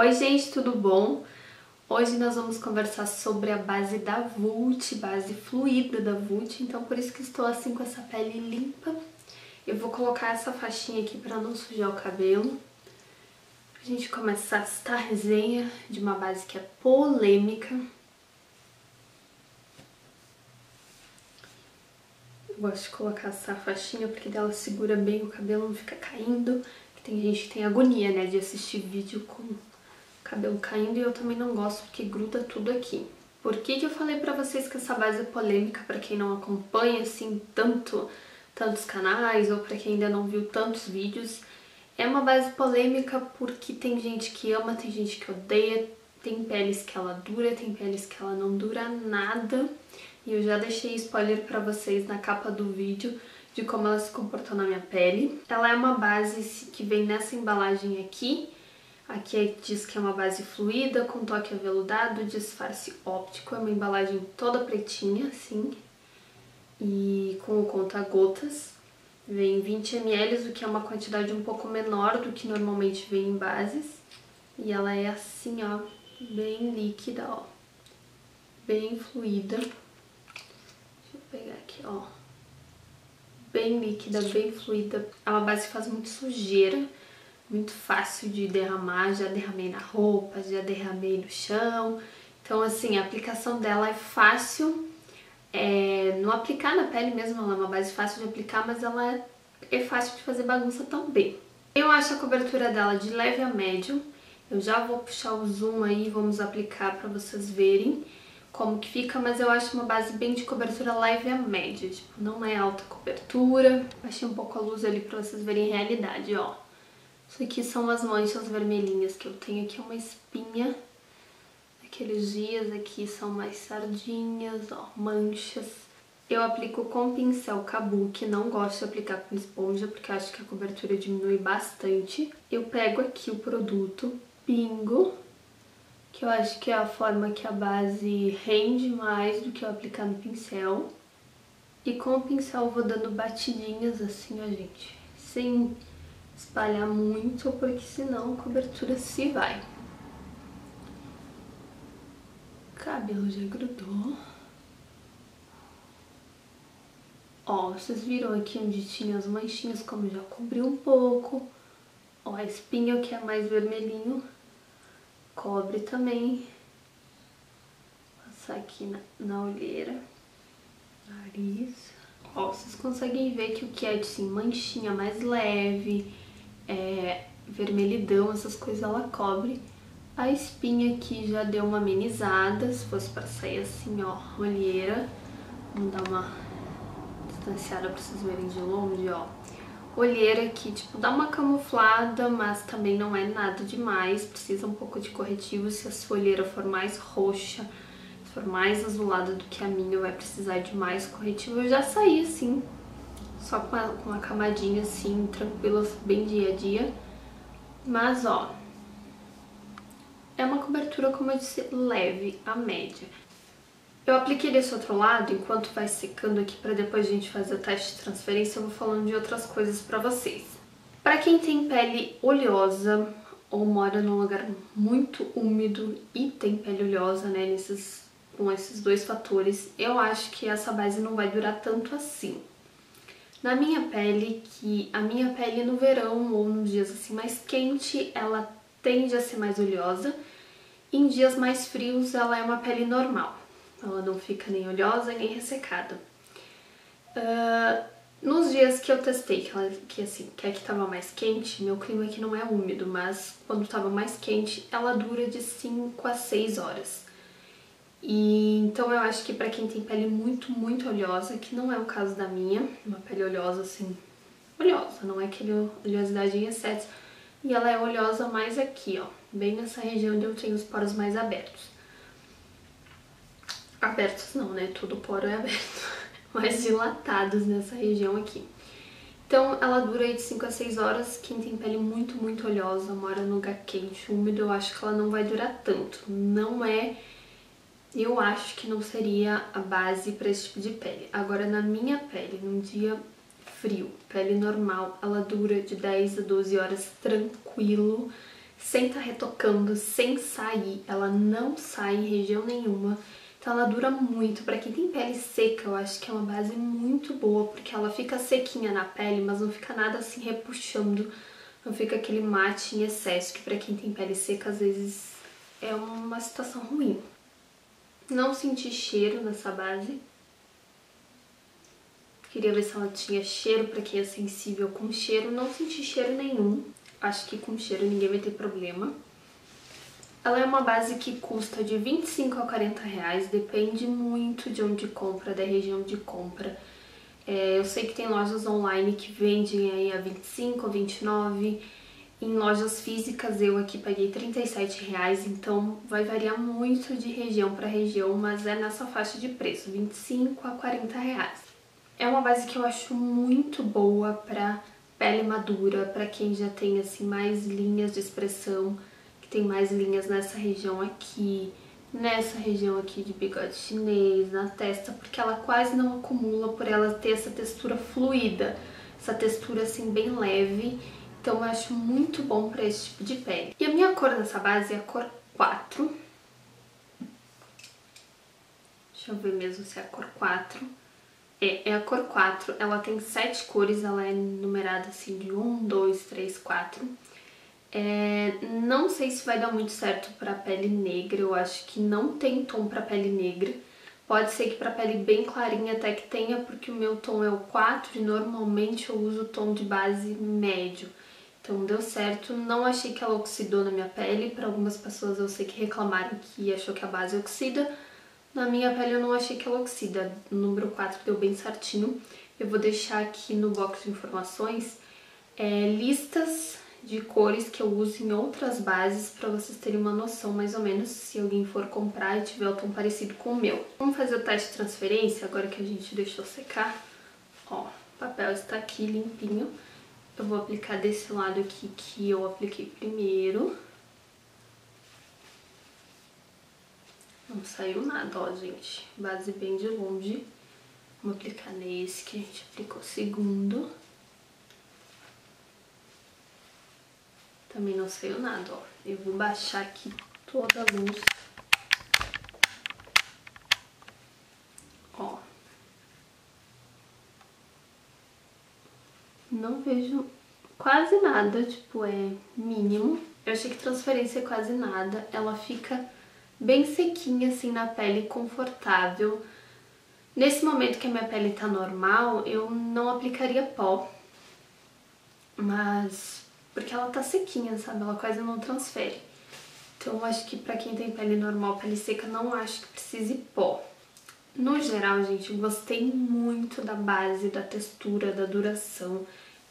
Oi gente, tudo bom? Hoje nós vamos conversar sobre a base da Vult, base fluida da Vult, então por isso que estou assim com essa pele limpa. Eu vou colocar essa faixinha aqui para não sujar o cabelo. Pra gente começar esta resenha de uma base que é polêmica. Eu gosto de colocar essa faixinha porque dela segura bem o cabelo, não fica caindo. Tem gente que tem agonia, né, de assistir vídeo com cabelo caindo e eu também não gosto porque gruda tudo aqui. Por que, que eu falei pra vocês que essa base é polêmica pra quem não acompanha, assim, tanto, tantos canais ou pra quem ainda não viu tantos vídeos? É uma base polêmica porque tem gente que ama, tem gente que odeia, tem peles que ela dura, tem peles que ela não dura nada. E eu já deixei spoiler pra vocês na capa do vídeo de como ela se comportou na minha pele. Ela é uma base que vem nessa embalagem aqui, Aqui diz que é uma base fluida, com toque aveludado, disfarce óptico. É uma embalagem toda pretinha, assim, e com o conta-gotas. Vem 20 ml, o que é uma quantidade um pouco menor do que normalmente vem em bases. E ela é assim, ó, bem líquida, ó. Bem fluida. Deixa eu pegar aqui, ó. Bem líquida, bem fluida. É uma base que faz muito sujeira muito fácil de derramar, já derramei na roupa, já derramei no chão. Então, assim, a aplicação dela é fácil, é, no aplicar na pele mesmo, ela é uma base fácil de aplicar, mas ela é, é fácil de fazer bagunça também. Eu acho a cobertura dela de leve a médio, eu já vou puxar o zoom aí, vamos aplicar para vocês verem como que fica, mas eu acho uma base bem de cobertura leve a média, tipo, não é alta cobertura. Baixei um pouco a luz ali para vocês verem a realidade, ó. Isso aqui são as manchas vermelhinhas que eu tenho aqui, uma espinha. Aqueles dias aqui são mais sardinhas, ó, manchas. Eu aplico com pincel kabuki, não gosto de aplicar com esponja porque acho que a cobertura diminui bastante. Eu pego aqui o produto, pingo, que eu acho que é a forma que a base rende mais do que eu aplicar no pincel. E com o pincel vou dando batidinhas assim, ó, gente, sem espalhar muito, porque senão a cobertura se vai. O cabelo já grudou. Ó, vocês viram aqui onde tinha as manchinhas, como já cobriu um pouco. Ó, a espinha que é mais vermelhinho, cobre também. Passar aqui na, na olheira, nariz. Ó, vocês conseguem ver que o que é, assim, manchinha mais leve, é, vermelhidão, essas coisas ela cobre. A espinha aqui já deu uma amenizada, se fosse pra sair assim, ó, olheira. Vamos dar uma distanciada pra vocês verem de longe, ó. Olheira aqui, tipo, dá uma camuflada, mas também não é nada demais. Precisa um pouco de corretivo se a sua olheira for mais roxa, se for mais azulada do que a minha, vai precisar de mais corretivo. Eu já saí assim, só com uma, com uma camadinha assim, tranquila, bem dia a dia. Mas, ó, é uma cobertura, como eu disse, leve, a média. Eu apliquei desse outro lado, enquanto vai secando aqui, pra depois a gente fazer o teste de transferência, eu vou falando de outras coisas pra vocês. Pra quem tem pele oleosa ou mora num lugar muito úmido e tem pele oleosa, né, nesses, com esses dois fatores, eu acho que essa base não vai durar tanto assim. Na minha pele, que a minha pele no verão ou nos dias assim mais quente, ela tende a ser mais oleosa. Em dias mais frios, ela é uma pele normal. Ela não fica nem oleosa nem ressecada. Uh, nos dias que eu testei, que, ela, que assim, que aqui tava mais quente, meu clima aqui não é úmido, mas quando tava mais quente, ela dura de 5 a 6 horas. E então eu acho que para quem tem pele muito, muito oleosa, que não é o caso da minha, uma pele oleosa assim, oleosa, não é aquele oleosidade em excesso, e ela é oleosa mais aqui, ó, bem nessa região onde eu tenho os poros mais abertos. Abertos não, né, todo poro é aberto, mais dilatados nessa região aqui. Então ela dura aí de 5 a 6 horas, quem tem pele muito, muito oleosa, mora no lugar quente, úmido, eu acho que ela não vai durar tanto. Não é eu acho que não seria a base para esse tipo de pele. Agora, na minha pele, num dia frio, pele normal, ela dura de 10 a 12 horas tranquilo, sem estar tá retocando, sem sair. Ela não sai em região nenhuma. Então ela dura muito. Para quem tem pele seca, eu acho que é uma base muito boa, porque ela fica sequinha na pele, mas não fica nada assim repuxando. Não fica aquele mate em excesso, que para quem tem pele seca às vezes é uma situação ruim. Não senti cheiro nessa base. Queria ver se ela tinha cheiro para quem é sensível com cheiro. Não senti cheiro nenhum. Acho que com cheiro ninguém vai ter problema. Ela é uma base que custa de 25 a 40 reais, depende muito de onde compra, da região de compra. É, eu sei que tem lojas online que vendem aí a 25 ou 29. Em lojas físicas eu aqui paguei 37 reais, então vai variar muito de região para região, mas é nessa faixa de preço, 25 a 40 reais. É uma base que eu acho muito boa para pele madura, para quem já tem assim mais linhas de expressão, que tem mais linhas nessa região aqui, nessa região aqui de bigode chinês, na testa, porque ela quase não acumula por ela ter essa textura fluida, essa textura assim bem leve, então eu acho muito bom para esse tipo de pele. E a minha cor dessa base é a cor 4. Deixa eu ver mesmo se é a cor 4. É, é a cor 4, ela tem sete cores, ela é numerada assim de 1, 2, 3, 4. É, não sei se vai dar muito certo pra pele negra, eu acho que não tem tom pra pele negra. Pode ser que pra pele bem clarinha até que tenha, porque o meu tom é o 4 e normalmente eu uso o tom de base médio. Então deu certo, não achei que ela oxidou na minha pele, para algumas pessoas eu sei que reclamaram que achou que a base oxida, na minha pele eu não achei que ela oxida, o número 4 deu bem certinho. Eu vou deixar aqui no box de informações é, listas de cores que eu uso em outras bases para vocês terem uma noção mais ou menos se alguém for comprar e tiver o tom parecido com o meu. Vamos fazer o teste de transferência agora que a gente deixou secar. Ó, o papel está aqui limpinho. Eu vou aplicar desse lado aqui que eu apliquei primeiro. Não saiu nada, ó, gente. Base bem de longe. Vamos aplicar nesse que a gente aplicou segundo. Também não saiu nada, ó. Eu vou baixar aqui toda a luz. Não vejo quase nada, tipo, é mínimo. Eu achei que transferência é quase nada. Ela fica bem sequinha assim na pele, confortável. Nesse momento que a minha pele tá normal, eu não aplicaria pó, mas porque ela tá sequinha, sabe? Ela quase não transfere. Então acho que pra quem tem pele normal, pele seca, não acho que precise pó. No geral, gente, gostei muito da base, da textura, da duração.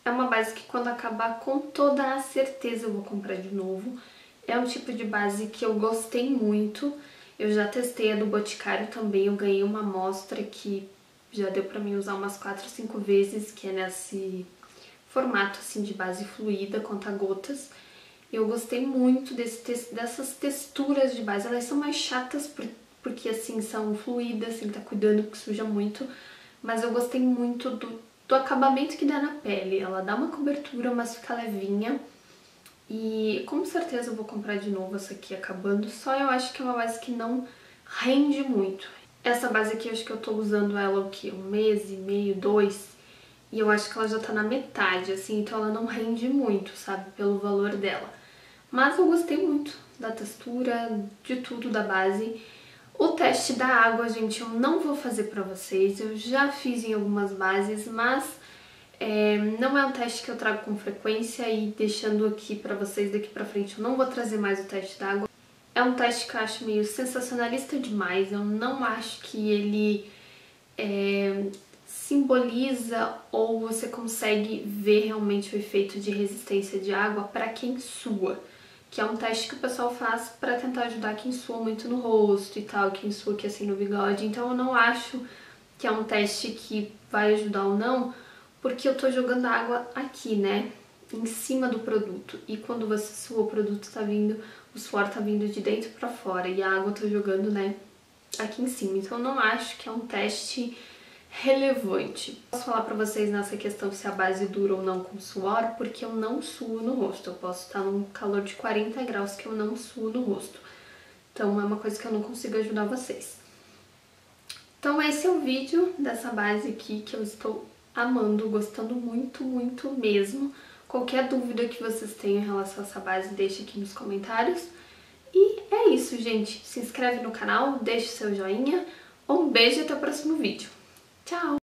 É uma base que quando acabar, com toda a certeza eu vou comprar de novo. É um tipo de base que eu gostei muito. Eu já testei a do Boticário também, eu ganhei uma amostra que já deu pra mim usar umas 4 ou 5 vezes, que é nesse formato assim de base fluida, conta-gotas. Eu gostei muito desse, dessas texturas de base, elas são mais chatas porque assim são que estar tá cuidando porque suja muito, mas eu gostei muito do, do acabamento que dá na pele. Ela dá uma cobertura, mas fica levinha. E com certeza eu vou comprar de novo essa aqui acabando, só eu acho que é uma base que não rende muito. Essa base aqui, eu acho que eu tô usando ela o quê? Um mês e meio, dois? E eu acho que ela já tá na metade, assim, então ela não rende muito, sabe? Pelo valor dela. Mas eu gostei muito da textura, de tudo da base. O teste da água, gente, eu não vou fazer pra vocês. Eu já fiz em algumas bases, mas é, não é um teste que eu trago com frequência e deixando aqui pra vocês daqui pra frente eu não vou trazer mais o teste d'água. É um teste que eu acho meio sensacionalista demais, eu não acho que ele é, simboliza ou você consegue ver realmente o efeito de resistência de água para quem sua. Que é um teste que o pessoal faz para tentar ajudar quem sua muito no rosto e tal, quem sua aqui assim no bigode. Então eu não acho que é um teste que vai ajudar ou não, porque eu tô jogando água aqui, né? Em cima do produto. E quando você sua, o produto tá vindo, o suor tá vindo de dentro para fora e a água eu tô jogando, né? Aqui em cima. Então eu não acho que é um teste relevante. Posso falar pra vocês nessa questão se a base dura ou não com suor, porque eu não suo no rosto. Eu posso estar num calor de 40 graus que eu não suo no rosto. Então é uma coisa que eu não consigo ajudar vocês. Então esse é o vídeo dessa base aqui que eu estou amando, gostando muito, muito mesmo. Qualquer dúvida que vocês tenham em relação a essa base, deixe aqui nos comentários. E é isso, gente. Se inscreve no canal, deixe seu joinha. Um beijo e até o próximo vídeo. Tchau!